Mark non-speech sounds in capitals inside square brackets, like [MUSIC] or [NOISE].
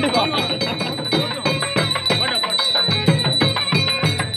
这个 [LAUGHS]